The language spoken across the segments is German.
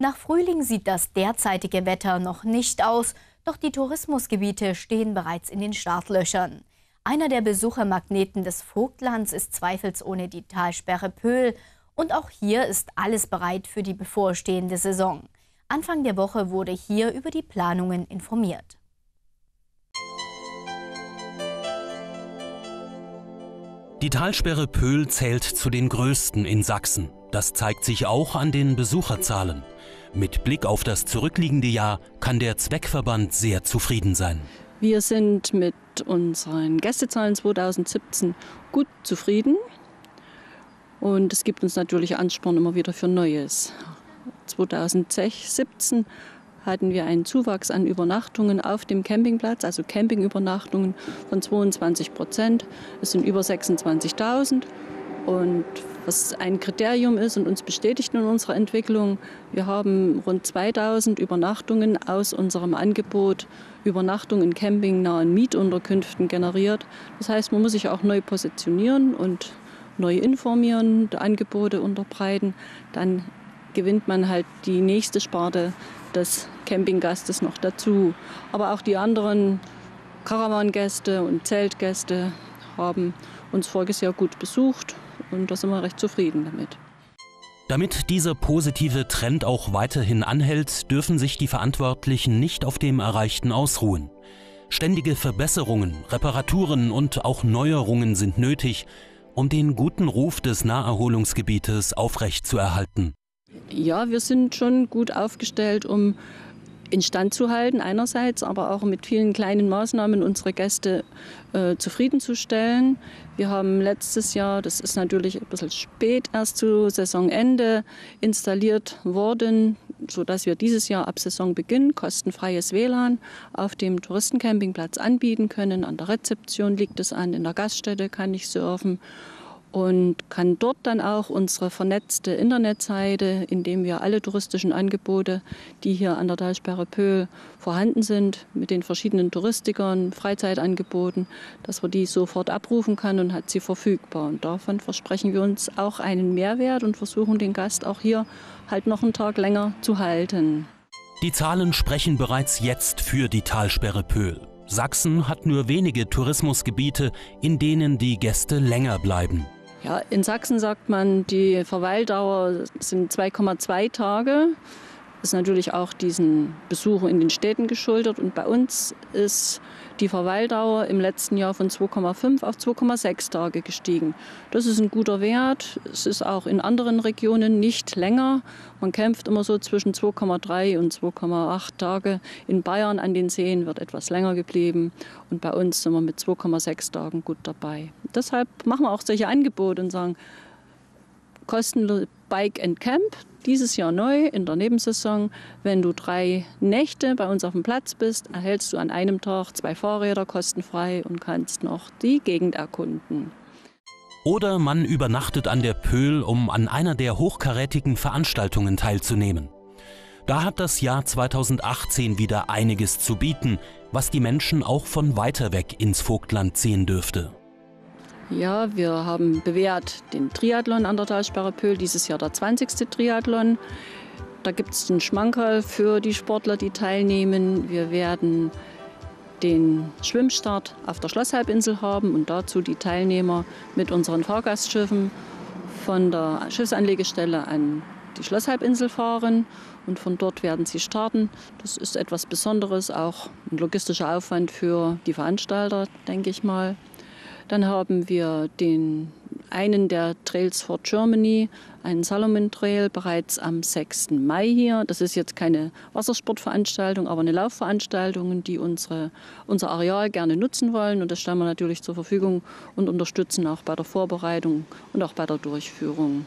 Nach Frühling sieht das derzeitige Wetter noch nicht aus, doch die Tourismusgebiete stehen bereits in den Startlöchern. Einer der Besuchermagneten des Vogtlands ist zweifelsohne die Talsperre Pöhl und auch hier ist alles bereit für die bevorstehende Saison. Anfang der Woche wurde hier über die Planungen informiert. Die Talsperre Pöhl zählt zu den größten in Sachsen. Das zeigt sich auch an den Besucherzahlen. Mit Blick auf das zurückliegende Jahr kann der Zweckverband sehr zufrieden sein. Wir sind mit unseren Gästezahlen 2017 gut zufrieden. Und es gibt uns natürlich Ansporn immer wieder für Neues. 2017 hatten wir einen Zuwachs an Übernachtungen auf dem Campingplatz, also Campingübernachtungen von 22 Prozent. Es sind über 26.000. Und was ein Kriterium ist und uns bestätigt in unserer Entwicklung, wir haben rund 2000 Übernachtungen aus unserem Angebot Übernachtung in campingnahen Mietunterkünften generiert. Das heißt, man muss sich auch neu positionieren und neu informieren, Angebote unterbreiten. Dann gewinnt man halt die nächste Sparte des Campinggastes noch dazu. Aber auch die anderen Caravangäste und Zeltgäste haben uns voriges Jahr gut besucht und da sind wir recht zufrieden damit. Damit dieser positive Trend auch weiterhin anhält, dürfen sich die Verantwortlichen nicht auf dem Erreichten ausruhen. Ständige Verbesserungen, Reparaturen und auch Neuerungen sind nötig, um den guten Ruf des Naherholungsgebietes aufrechtzuerhalten. Ja, wir sind schon gut aufgestellt, um instand zu halten einerseits, aber auch mit vielen kleinen Maßnahmen unsere Gäste äh, zufriedenzustellen. Wir haben letztes Jahr, das ist natürlich ein bisschen spät, erst zu Saisonende installiert worden, sodass wir dieses Jahr ab Saisonbeginn kostenfreies WLAN auf dem Touristencampingplatz anbieten können. An der Rezeption liegt es an, in der Gaststätte kann ich surfen und kann dort dann auch unsere vernetzte Internetseite, in dem wir alle touristischen Angebote, die hier an der Talsperre Pöhl vorhanden sind, mit den verschiedenen Touristikern, Freizeitangeboten, dass wir die sofort abrufen kann und hat sie verfügbar. Und davon versprechen wir uns auch einen Mehrwert und versuchen den Gast auch hier halt noch einen Tag länger zu halten. Die Zahlen sprechen bereits jetzt für die Talsperre Pöhl. Sachsen hat nur wenige Tourismusgebiete, in denen die Gäste länger bleiben. Ja, in Sachsen sagt man, die Verweildauer sind 2,2 Tage. Ist natürlich auch diesen Besuchen in den Städten geschuldet. Und bei uns ist die Verweildauer im letzten Jahr von 2,5 auf 2,6 Tage gestiegen. Das ist ein guter Wert. Es ist auch in anderen Regionen nicht länger. Man kämpft immer so zwischen 2,3 und 2,8 Tage. In Bayern an den Seen wird etwas länger geblieben. Und bei uns sind wir mit 2,6 Tagen gut dabei. Deshalb machen wir auch solche Angebote und sagen, kostenlos Bike and Camp, dieses Jahr neu in der Nebensaison. Wenn du drei Nächte bei uns auf dem Platz bist, erhältst du an einem Tag zwei Fahrräder kostenfrei und kannst noch die Gegend erkunden. Oder man übernachtet an der Pöhl, um an einer der hochkarätigen Veranstaltungen teilzunehmen. Da hat das Jahr 2018 wieder einiges zu bieten, was die Menschen auch von weiter weg ins Vogtland ziehen dürfte. Ja, wir haben bewährt den Triathlon an der Talsperre Pöhl, dieses Jahr der 20. Triathlon. Da gibt es einen Schmankerl für die Sportler, die teilnehmen. Wir werden den Schwimmstart auf der Schlosshalbinsel haben und dazu die Teilnehmer mit unseren Fahrgastschiffen von der Schiffsanlegestelle an die Schlosshalbinsel fahren und von dort werden sie starten. Das ist etwas Besonderes, auch ein logistischer Aufwand für die Veranstalter, denke ich mal. Dann haben wir den einen der Trails for Germany, einen Salomon Trail, bereits am 6. Mai hier. Das ist jetzt keine Wassersportveranstaltung, aber eine Laufveranstaltung, die unsere, unser Areal gerne nutzen wollen. Und das stellen wir natürlich zur Verfügung und unterstützen auch bei der Vorbereitung und auch bei der Durchführung.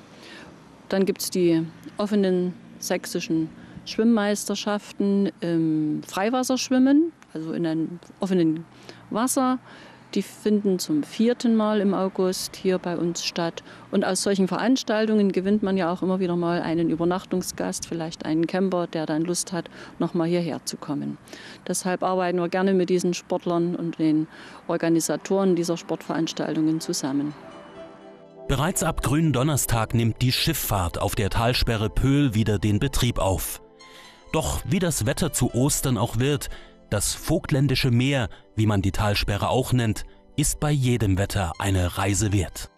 Dann gibt es die offenen sächsischen Schwimmmeisterschaften im Freiwasserschwimmen, also in einem offenen Wasser. Die finden zum vierten Mal im August hier bei uns statt. Und aus solchen Veranstaltungen gewinnt man ja auch immer wieder mal einen Übernachtungsgast, vielleicht einen Camper, der dann Lust hat, noch mal hierher zu kommen. Deshalb arbeiten wir gerne mit diesen Sportlern und den Organisatoren dieser Sportveranstaltungen zusammen. Bereits ab Gründonnerstag nimmt die Schifffahrt auf der Talsperre Pöhl wieder den Betrieb auf. Doch wie das Wetter zu Ostern auch wird, das Vogtländische Meer, wie man die Talsperre auch nennt, ist bei jedem Wetter eine Reise wert.